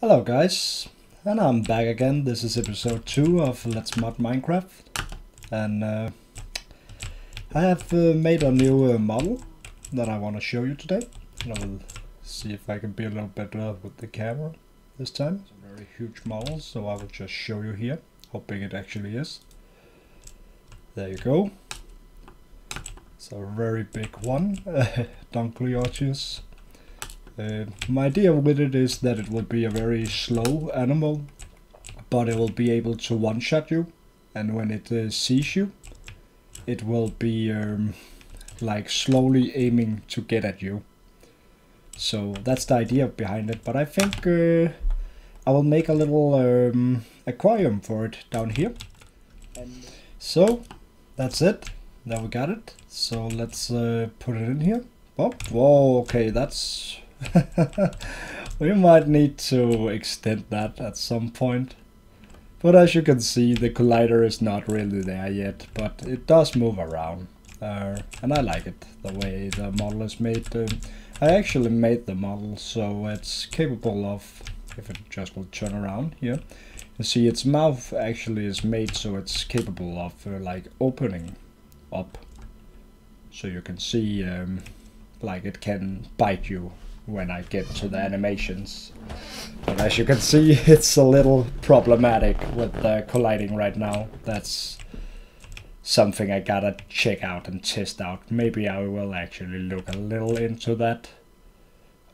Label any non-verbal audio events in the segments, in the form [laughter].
Hello guys, and I'm back again. This is episode 2 of Let's Mod Minecraft. And uh, I have uh, made a new uh, model that I want to show you today. And I will see if I can be a little better with the camera this time. It's a very huge model, so I will just show you here how big it actually is. There you go. It's a very big one, [laughs] Dunkleosteus. Uh, my idea with it is that it will be a very slow animal, but it will be able to one-shot you, and when it uh, sees you, it will be um, like slowly aiming to get at you. So that's the idea behind it, but I think uh, I will make a little um, aquarium for it down here. So that's it, now we got it. So let's uh, put it in here. Oh, whoa, okay, that's [laughs] we might need to extend that at some point. But as you can see, the collider is not really there yet, but it does move around. Uh, and I like it, the way the model is made. Uh, I actually made the model so it's capable of, if it just will turn around here, you see its mouth actually is made so it's capable of uh, like opening up. So you can see um, like it can bite you when I get to the animations. But as you can see, [laughs] it's a little problematic with the colliding right now. That's something I gotta check out and test out. Maybe I will actually look a little into that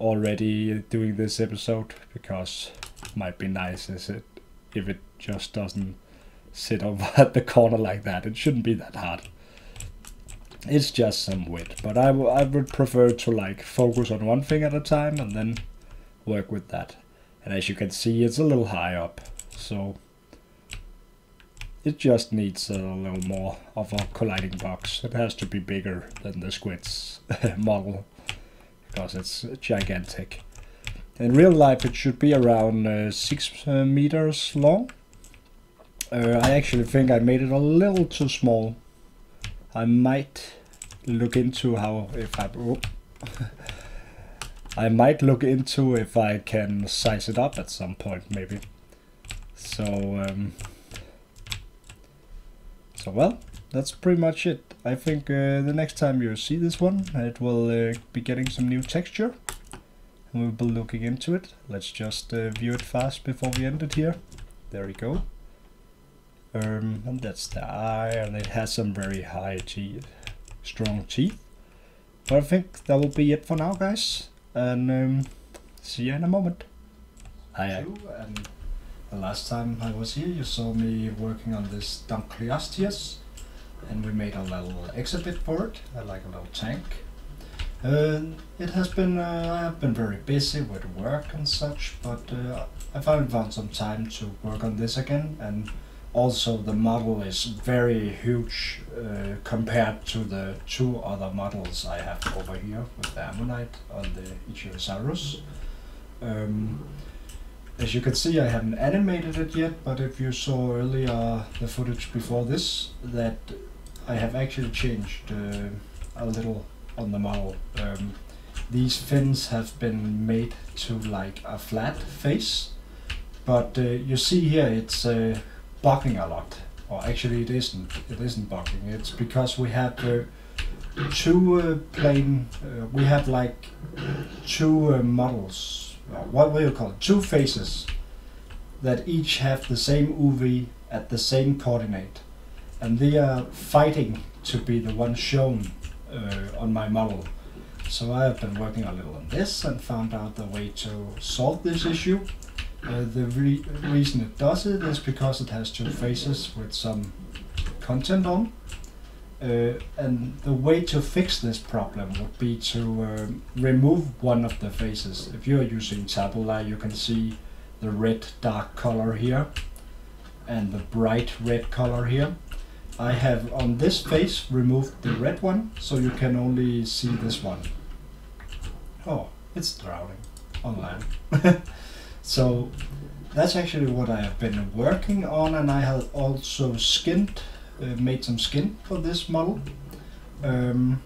already doing this episode because might be nice is it if it just doesn't sit [laughs] over at the corner like that. It shouldn't be that hard it's just some wit. But I, I would prefer to like focus on one thing at a time and then work with that. And as you can see, it's a little high up, so it just needs a little more of a colliding box. It has to be bigger than the Squid's [laughs] model because it's gigantic. In real life, it should be around uh, six uh, meters long. Uh, I actually think I made it a little too small I might look into how if I oh, I might look into if I can size it up at some point maybe. So um, so well, that's pretty much it. I think uh, the next time you see this one, it will uh, be getting some new texture. And we'll be looking into it. Let's just uh, view it fast before we end it here. There we go. Um, and that's the eye, and it has some very high teeth, strong teeth. But I think that will be it for now, guys. And um, see you in a moment. Hi, and the last time I was here, you saw me working on this Dunkleosteus, and we made a little exhibit for it, uh, like a little tank. Uh, it has been, uh, I have been very busy with work and such, but uh, I finally found some time to work on this again, and also the model is very huge uh, compared to the two other models I have over here with the Ammonite on the Ichthyosaurus. Um, as you can see I haven't animated it yet, but if you saw earlier the footage before this, that I have actually changed uh, a little on the model. Um, these fins have been made to like a flat face, but uh, you see here it's uh, bugging a lot. Or actually it isn't, it isn't bugging. It's because we have uh, two uh, plane, uh, we have like two uh, models, what will you call it, two faces that each have the same UV at the same coordinate. And they are fighting to be the one shown uh, on my model. So I have been working a little on this and found out the way to solve this issue. Uh, the re reason it does it is because it has two faces with some content on. Uh, and the way to fix this problem would be to um, remove one of the faces. If you're using Tabula, you can see the red dark color here and the bright red color here. I have on this face removed the red one, so you can only see this one. Oh, it's drowning online. [laughs] So that's actually what I have been working on and I have also skinned, uh, made some skin for this model. Um,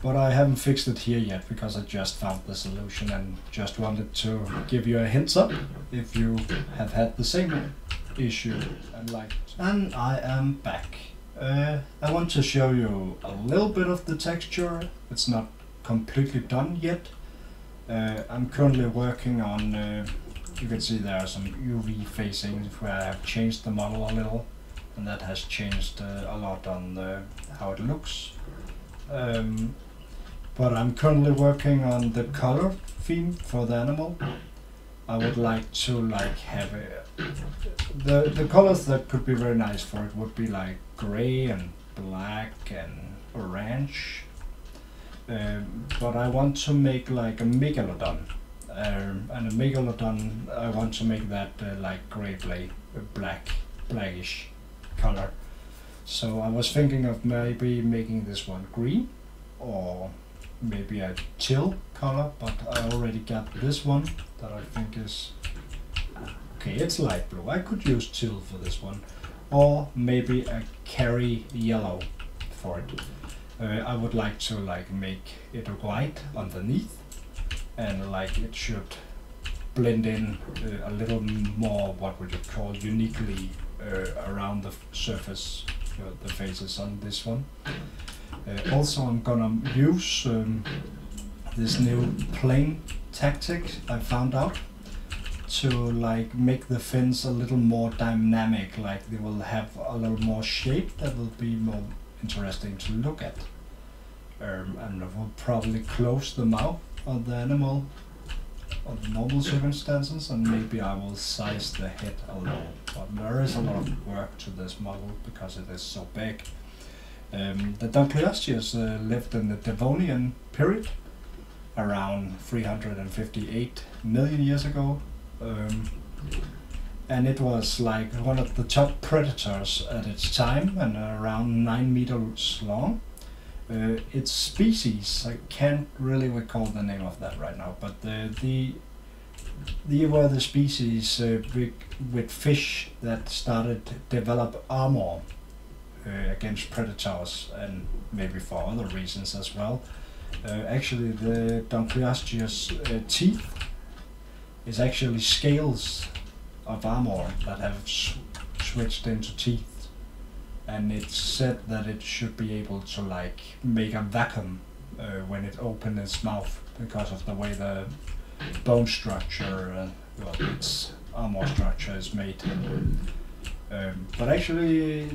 but I haven't fixed it here yet because I just found the solution and just wanted to give you a heads up if you have had the same issue and like and I am back. Uh, I want to show you a little bit of the texture. It's not completely done yet. Uh, I'm currently working on, uh, you can see there are some UV facings where I have changed the model a little and that has changed uh, a lot on the, how it looks. Um, but I'm currently working on the color theme for the animal. I would like to like have a, the the colors that could be very nice for it would be like gray and black and orange. Um, but I want to make like a megalodon, um, and a megalodon I want to make that uh, like gray black, black, blackish color. So I was thinking of maybe making this one green or maybe a teal color, but I already got this one that I think is okay. It's light blue. I could use teal for this one, or maybe a curry yellow for it. Uh, I would like to like make it white underneath, and like it should blend in uh, a little more. What would you call uniquely uh, around the surface, uh, the faces on this one. Uh, also, I'm gonna use um, this new plane tactic I found out to like make the fins a little more dynamic, like they will have a little more shape that will be more interesting to look at. Um, and I will probably close the mouth of the animal under normal circumstances and maybe I will size the head a little. But there is a lot of work to this model because it is so big. Um, the Dunkleosteus uh, lived in the Devonian period around 358 million years ago. Um, and it was like one of the top predators at its time and around 9 meters long. Uh, its species, I can't really recall the name of that right now, but the the, the were the species uh, with, fish that started to develop armor uh, against predators and maybe for other reasons as well. Uh, actually, the Dunkleosteus uh, teeth is actually scales of armor that have switched into teeth, and it's said that it should be able to like make a vacuum uh, when it opens its mouth because of the way the bone structure, uh, well, its armor structure is made. Um, but actually,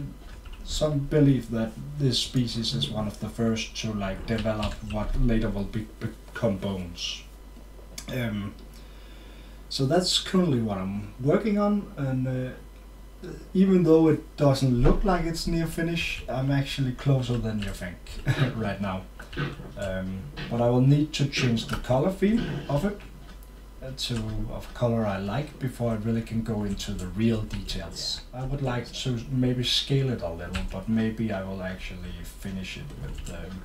some believe that this species is one of the first to like develop what later will be, become bones. Um, so that's currently what I'm working on, and uh, even though it doesn't look like it's near finish, I'm actually closer than you think [laughs] right now. Um, but I will need to change the color theme of it to of color I like before I really can go into the real details. I would like to maybe scale it a little, but maybe I will actually finish it with. Um,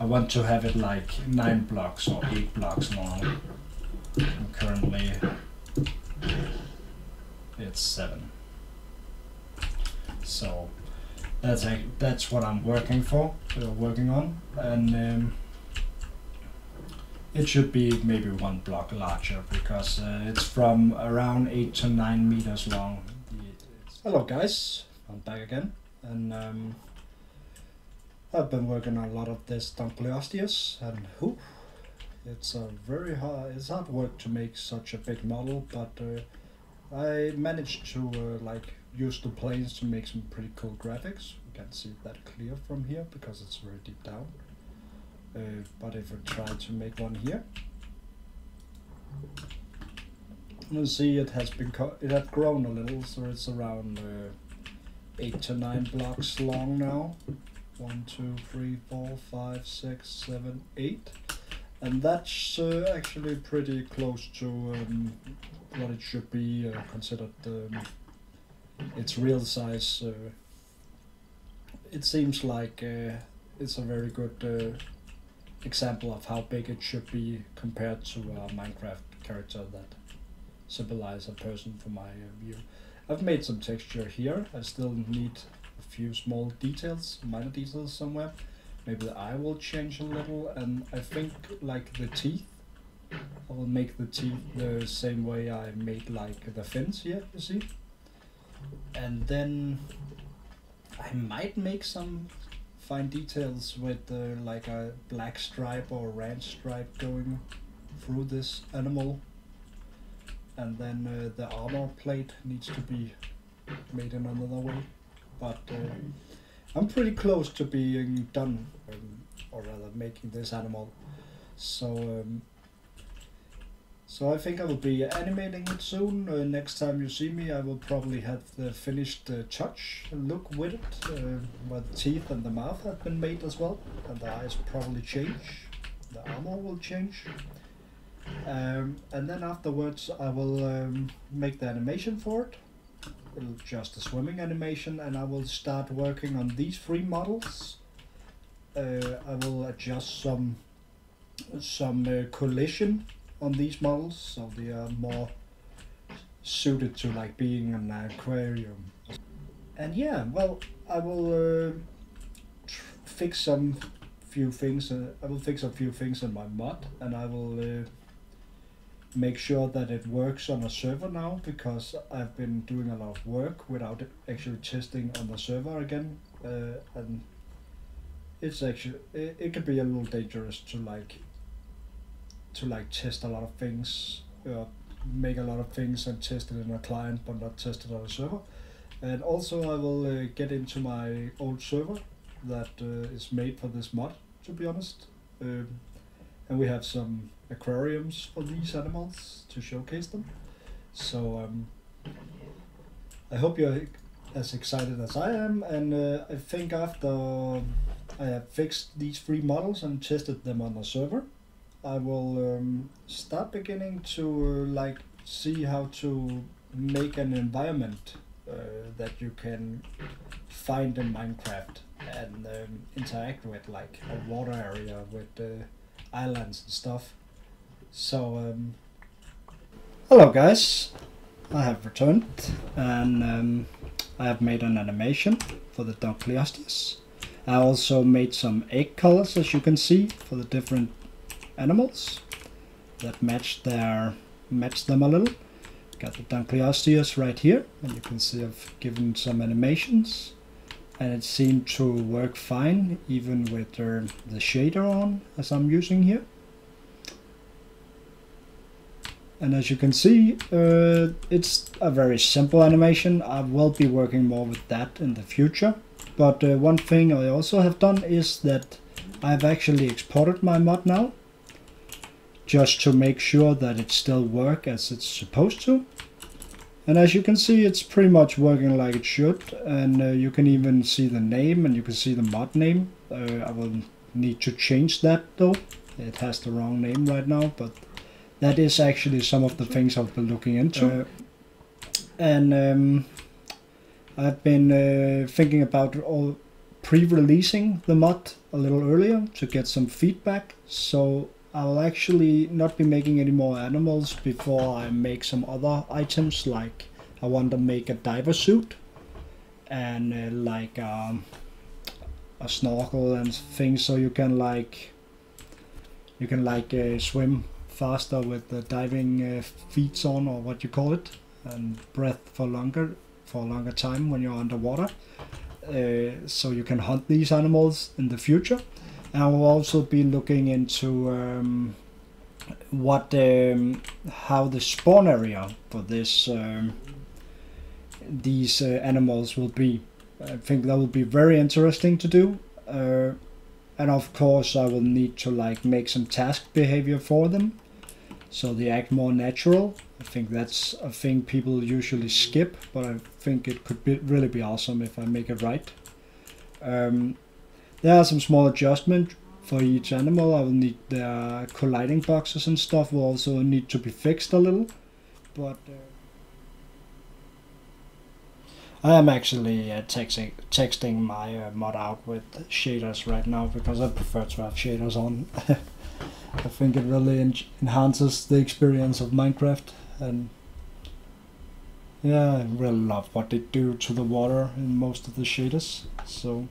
I want to have it like nine blocks or eight blocks long. And currently, it's seven. So that's a, that's what I'm working for, uh, working on, and. Um, it should be maybe one block larger because uh, it's from around 8 to 9 meters long. Hello guys, I'm back again and um, I've been working on a lot of this Dunkleosteus and whew, it's a very hard, it's hard work to make such a big model but uh, I managed to uh, like use the planes to make some pretty cool graphics. You can't see that clear from here because it's very deep down. Uh, but if I try to make one here, you see it has been it has grown a little, so it's around uh, eight to nine blocks long now. One, two, three, four, five, six, seven, eight, and that's uh, actually pretty close to um, what it should be uh, considered um, its real size. Uh, it seems like uh, it's a very good example of how big it should be compared to a Minecraft character that symbolize a person from my uh, view. I've made some texture here. I still need a few small details, minor details somewhere. Maybe the eye will change a little, and I think like the teeth, I will make the teeth the same way I made like the fins here, you see? And then I might make some fine details with uh, like a black stripe or red stripe going through this animal. And then uh, the armor plate needs to be made in another way. But uh, I'm pretty close to being done, um, or rather making this animal. So um, so I think I will be animating it soon. Uh, next time you see me, I will probably have the finished uh, touch look with it, uh, where the teeth and the mouth have been made as well, and the eyes probably change. The armor will change. Um, and then afterwards, I will um, make the animation for it. Just a swimming animation, and I will start working on these three models. Uh, I will adjust some some uh, collision on these models, so they are more suited to like being in an aquarium. And yeah, well, I will uh, fix some few things. Uh, I will fix a few things in my mod, and I will uh, make sure that it works on a server now because I've been doing a lot of work without actually testing on the server again, uh, and it's actually it, it can be a little dangerous to like to like test a lot of things, uh, make a lot of things and test it in a client, but not test it on a server. And also, I will uh, get into my old server that uh, is made for this mod. To be honest, um, and we have some aquariums for these animals to showcase them. So um, I hope you're as excited as I am, and uh, I think after I have fixed these three models and tested them on the server, I will um, start beginning to uh, like see how to make an environment uh, that you can find in Minecraft and um, interact with, like a water area with uh, islands and stuff. So, um, hello guys, I have returned and um, I have made an animation for the Dunkleosteus. I also made some egg colors as you can see for the different animals that match their match them a little. Got the Dunkleosteus right here, and you can see I've given some animations, and it seemed to work fine even with the, shader on as I'm using here. And as you can see, uh, it's a very simple animation. I will be working more with that in the future. But uh, one thing I also have done is that I've actually exported my mod now just to make sure that it still works as it's supposed to. And as you can see, it's pretty much working like it should. And uh, you can even see the name and you can see the mod name. Uh, I will need to change that though. It has the wrong name right now, but that is actually some of the things I've been looking into. Uh, and um, I've been uh, thinking about all pre-releasing the mod a little earlier to get some feedback. So I'll actually not be making any more animals before I make some other items like I want to make a diver suit and uh, like um, a snorkel and things so you can like you can like uh, swim faster with the diving uh, feet on or what you call it and breath for longer for a longer time when you're underwater. Uh, so you can hunt these animals in the future I will also be looking into um, what um, how the spawn area for this um, these uh, animals will be. I think that will be very interesting to do. Uh, and of course I will need to like make some task behavior for them so they act more natural. I think that's a thing people usually skip, but I think it could be, really be awesome if I make it right. Um, there are some small adjustments for each animal. I will need the colliding boxes and stuff will also need to be fixed a little. But uh, I am actually uh, texting, texting my uh, mod out with shaders right now because I prefer to have shaders on. [laughs] I think it really en enhances the experience of Minecraft and yeah, I really love what they do to the water in most of the shaders. So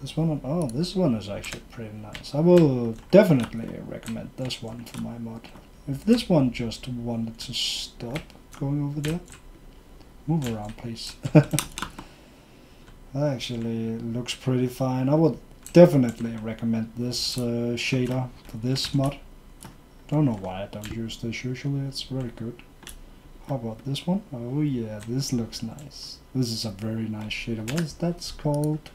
this one on. Oh, this one is actually pretty nice. I will definitely recommend this one for my mod. If this one just wanted to stop going over there, move around please. [laughs] that actually looks pretty fine. I would definitely recommend this uh, shader for this mod. Don't know why I don't use this usually, it's very good. How about this one? Oh yeah, this looks nice. This is a very nice shader. What is that called?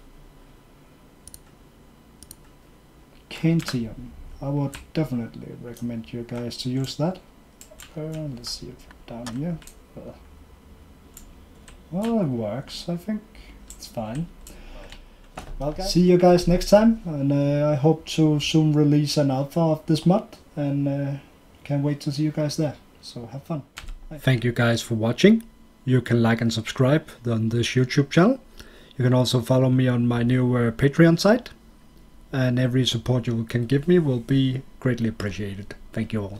Continuum. I would definitely recommend you guys to use that. Uh, let's see if down here. Uh, well, it works, I think. It's fine. Well, guys. See you guys next time, and uh, I hope to soon release an alpha of this mod, and uh, can't wait to see you guys there. So have fun. Bye. Thank you guys for watching. You can like and subscribe on this YouTube channel. You can also follow me on my new uh, Patreon site, and every support you can give me will be greatly appreciated. Thank you all.